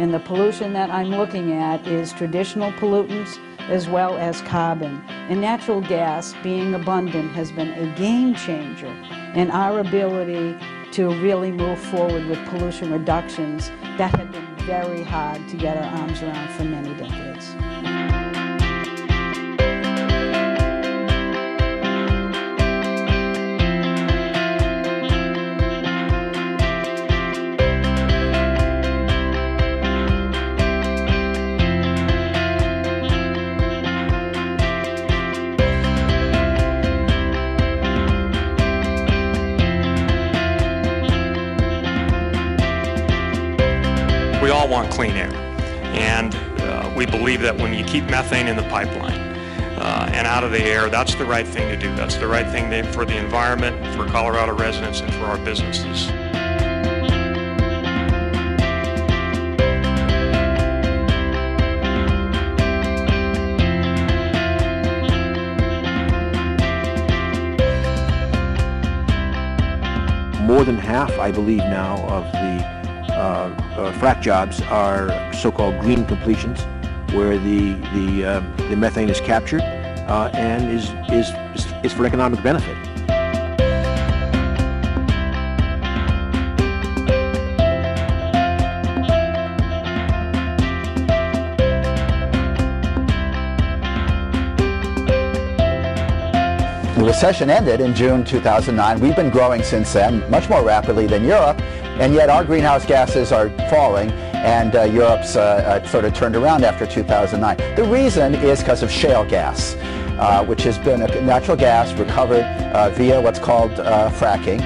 And the pollution that I'm looking at is traditional pollutants as well as carbon. And natural gas, being abundant, has been a game changer in our ability to really move forward with pollution reductions that have been very hard to get our arms around for many decades. All want clean air. And uh, we believe that when you keep methane in the pipeline uh, and out of the air, that's the right thing to do. That's the right thing for the environment, for Colorado residents, and for our businesses. More than half, I believe now, of the frac jobs are so-called green completions, where the the, uh, the methane is captured uh, and is is is for economic benefit. The recession ended in June 2009. We've been growing since then, much more rapidly than Europe, and yet our greenhouse gases are falling, and uh, Europe's uh, uh, sort of turned around after 2009. The reason is because of shale gas, uh, which has been a natural gas recovered uh, via what's called uh, fracking.